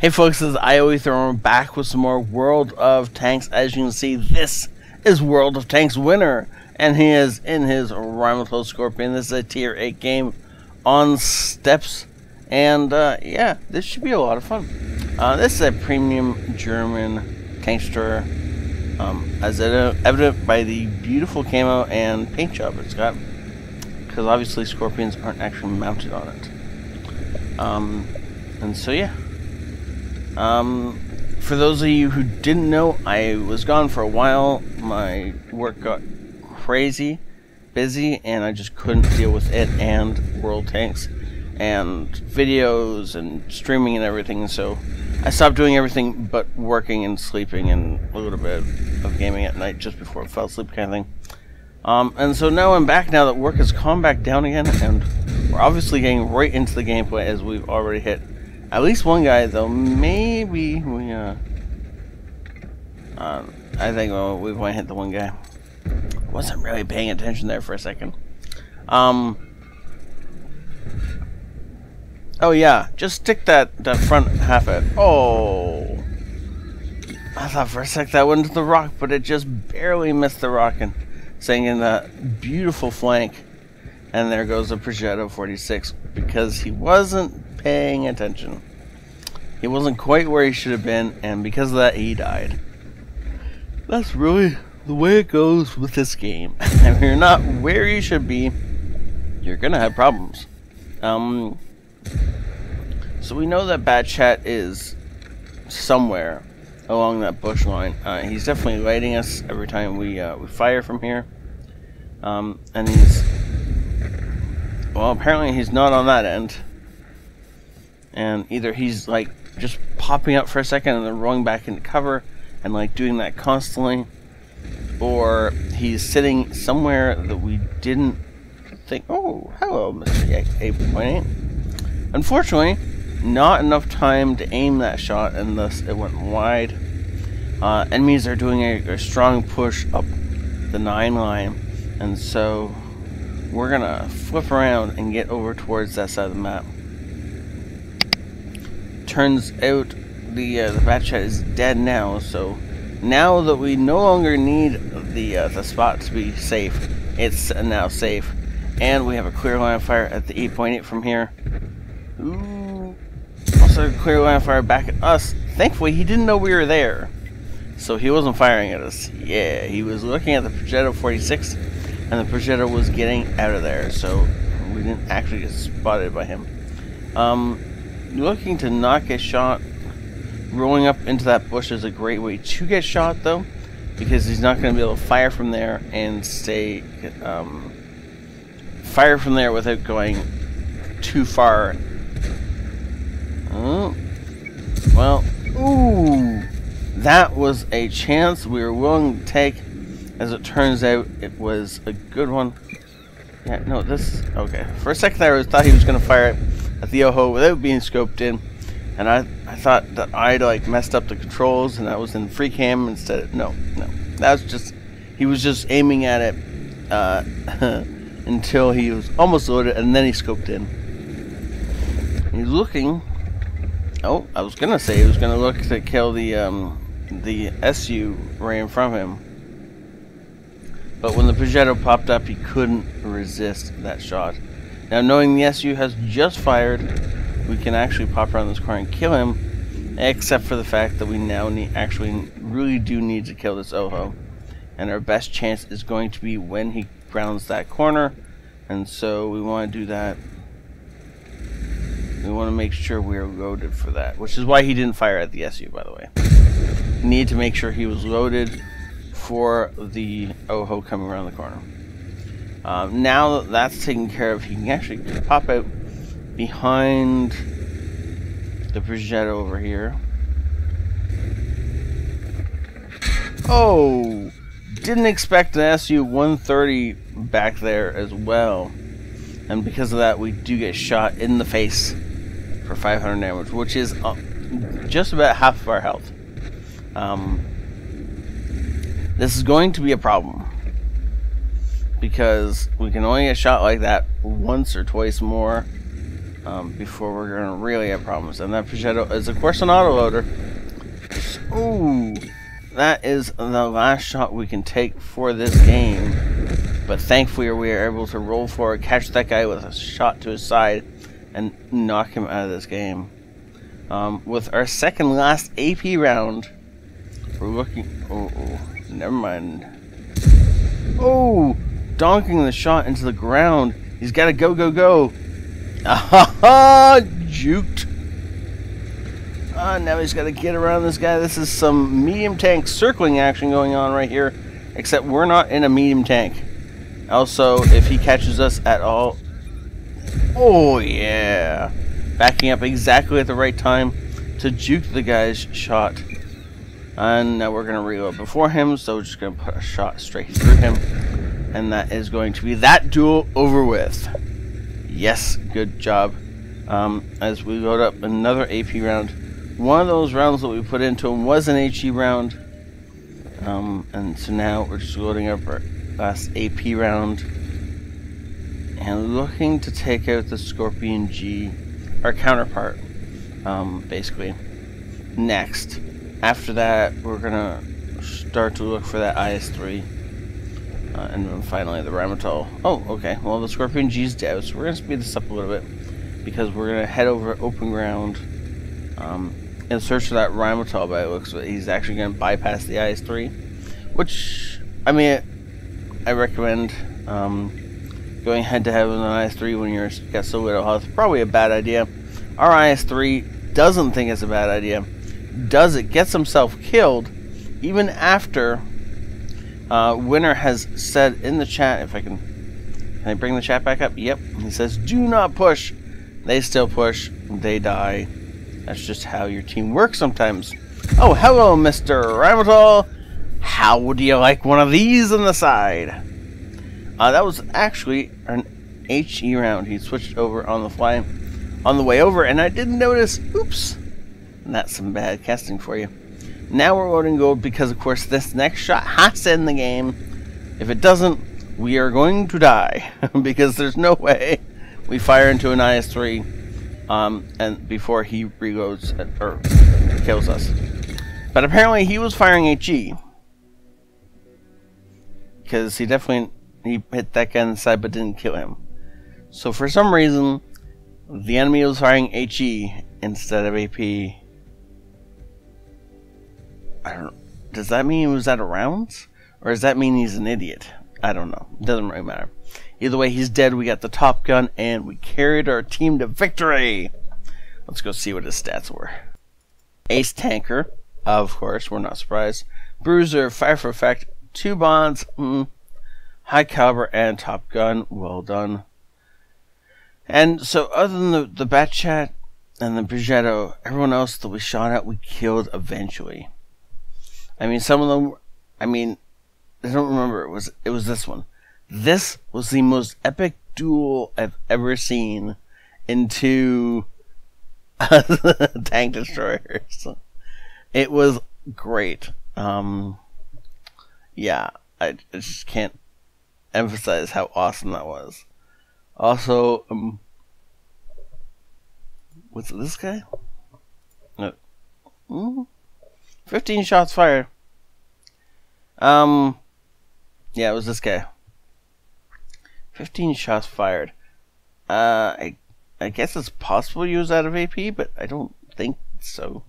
Hey folks, this is IOE Throwing back with some more World of Tanks. As you can see, this is World of Tanks winner, and he is in his Rheinmetall Skorpion. This is a tier 8 game on Steppes, and uh, yeah, this should be a lot of fun. Uh, this is a premium German tankster, um, as evident by the beautiful camo and paint job it's got, because obviously Scorpions aren't actually mounted on it. Um, and so yeah. Um, for those of you who didn't know, I was gone for a while. My work got crazy, busy, and I just couldn't deal with it and World Tanks and videos and streaming and everything. So I stopped doing everything but working and sleeping and a little bit of gaming at night just before I fell asleep, kind of thing. Um, and so now I'm back now that work has calmed back down again, and we're obviously getting right into the gameplay as we've already hit at least one guy, though. Maybe we, uh... uh I think we might hit the one guy. Wasn't really paying attention there for a second. Um... Oh, yeah. Just stick that, that front half at... Oh... I thought for a sec that went to the rock, but it just barely missed the rock and saying in that beautiful flank. And there goes the Progetto 46 because he wasn't paying attention. He wasn't quite where he should have been, and because of that, he died. That's really the way it goes with this game. if you're not where you should be, you're gonna have problems. Um, so we know that Bat Chat is somewhere along that bush line. Uh, he's definitely lighting us every time we uh, we fire from here. Um, and he's well, apparently he's not on that end and either he's like just popping up for a second and then rolling back into cover and like doing that constantly or he's sitting somewhere that we didn't think oh hello mr 8.8 unfortunately not enough time to aim that shot and thus it went wide. Uh, enemies are doing a, a strong push up the 9 line and so we're gonna flip around and get over towards that side of the map turns out the uh, the Bat Chat is dead now. So now that we no longer need the uh, the spot to be safe, it's now safe, and we have a clear line of fire at the 8.8 from here. Ooh, also clear line of fire back at us. Thankfully, he didn't know we were there, so he wasn't firing at us. Yeah, he was looking at the Progetto 46, and the Progetto was getting out of there, so we didn't actually get spotted by him. Um, looking to not get shot, rolling up into that bush is a great way to get shot, though, because he's not going to be able to fire from there and stay um, fire from there without going too far. Oh, well, ooh, that was a chance we were willing to take. As it turns out, it was a good one. Yeah, no, this okay. For a second, I thought he was going to fire it at the Oho without being scoped in. And I, I thought that I'd like messed up the controls and I was in free cam instead. Of, no, no. That was just, he was just aiming at it uh, until he was almost loaded and then he scoped in. He's looking, oh, I was to say he was to look to kill the, um, the SU right from him. But when the Progetto popped up, he couldn't resist that shot. Now, knowing the SU has just fired, we can actually pop around this car and kill him, except for the fact that we now need, actually really do need to kill this Oho. And our best chance is going to be when he grounds that corner, and so we want to do that. We want to make sure we're loaded for that, which is why he didn't fire at the SU, by the way. Need to make sure he was loaded for the Oho coming around the corner. Um, now that that's taken care of, he can actually pop out behind the Progetto over here. Oh! Didn't expect an SU-130 back there as well. And because of that, we do get shot in the face for 500 damage, which is uh, just about half of our health. Um, this is going to be a problem because we can only get shot like that once or twice more um, before we're going to really have problems. And that Progetto is, of course, an autoloader. Ooh, that is the last shot we can take for this game. But thankfully, we are able to roll forward, catch that guy with a shot to his side, and knock him out of this game. Um, with our second last AP round, we're looking. Oh, oh, never mind. Oh, donking the shot into the ground. He's got to go, go, go. Ah ha Juked. Ah, now he's got to get around this guy. This is some medium tank circling action going on right here. Except we're not in a medium tank. Also, if he catches us at all... Oh, yeah. Backing up exactly at the right time to juke the guy's shot. And now we're going to reload before him, so we're just going to put a shot straight through him. And that is going to be that duel over with. Yes, good job. Um, as we load up another AP round. One of those rounds that we put into him was an HE round. Um, and so now we're just loading up our last AP round. And looking to take out the Skorpion G, our counterpart, um, basically. Next. After that, we're gonna start to look for that IS-3. Uh, and then finally the Rheinmetall. Oh, okay. Well, the Skorpion G is dead, so we're going to speed this up a little bit. Because we're going to head over open ground um, and search for that Rheinmetall, but it looks like he's actually going to bypass the IS-3. Which, I mean, I recommend um, going head to head with an IS-3 when you're got so little health. Probably a bad idea. Our IS-3 doesn't think it's a bad idea. Does it? Gets himself killed even after uh, Winner has said in the chat, if I can, can I bring the chat back up? Yep. He says, do not push. They still push. They die. That's just how your team works sometimes. Oh, hello, Mr. Rheinmetall. How would you like one of these on the side? Uh, that was actually an HE round. He switched over on the fly on the way over, and I didn't notice. Oops. That's some bad casting for you. Now we're loading gold because, of course, this next shot has to end the game. If it doesn't, we are going to die because there's no way we fire into an IS-3 um, and before he reloads or kills us. But apparently he was firing HE because he definitely he hit that guy in the side but didn't kill him. So for some reason, the enemy was firing HE instead of AP I don't. Does that mean he was out of rounds, or does that mean he's an idiot? I don't know. It doesn't really matter. Either way, he's dead. We got the top gun, and we carried our team to victory. Let's go see what his stats were. Ace Tanker, of course. We're not surprised. Bruiser, Fire for Effect, two bonds, mm, high caliber, and Top Gun. Well done. And so, other than the, the Bat Chat and the Progetto, everyone else that we shot at, we killed eventually. I mean, some of them. I mean, I don't remember. It was it was this one. This was the most epic duel I've ever seen into tank destroyers. It was great. Um, yeah, I, I just can't emphasize how awesome that was. Also, um, what's this guy? No. Mm-hmm. 15 shots fired. Um, yeah, it was this guy. 15 shots fired. Uh, I, I guess it's possible to use out of AP, but I don't think so.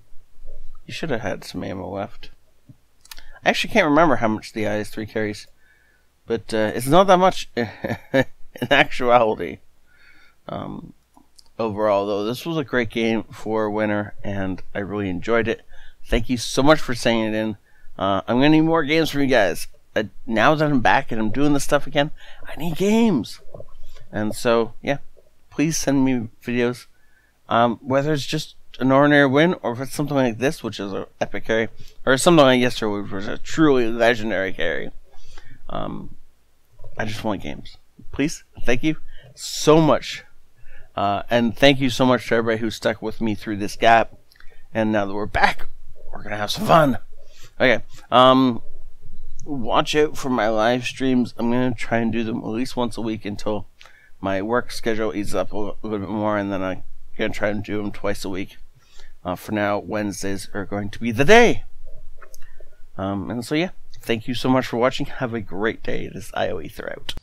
You should have had some ammo left. I actually can't remember how much the IS-3 carries, but uh, it's not that much in actuality. Um, overall, though, this was a great game for winner, and I really enjoyed it. Thank you so much for sending it in. Uh, I'm gonna need more games from you guys. Now that I'm back and I'm doing this stuff again, I need games. And so, yeah, please send me videos. Um, whether it's just an ordinary win or if it's something like this, which is an epic carry, or something like yesterday, which was a truly legendary carry. Um, I just want games. Please, thank you so much. Uh, and thank you so much to everybody who stuck with me through this gap. And now that we're back, we're gonna have some fun. Okay. Um, watch out for my live streams. I'm gonna try and do them at least once a week until my work schedule eases up a little, bit more, and then I'm gonna try and do them twice a week. Uh, for now, Wednesdays are going to be the day. Um, and so yeah, thank you so much for watching. Have a great day. This ioEther out.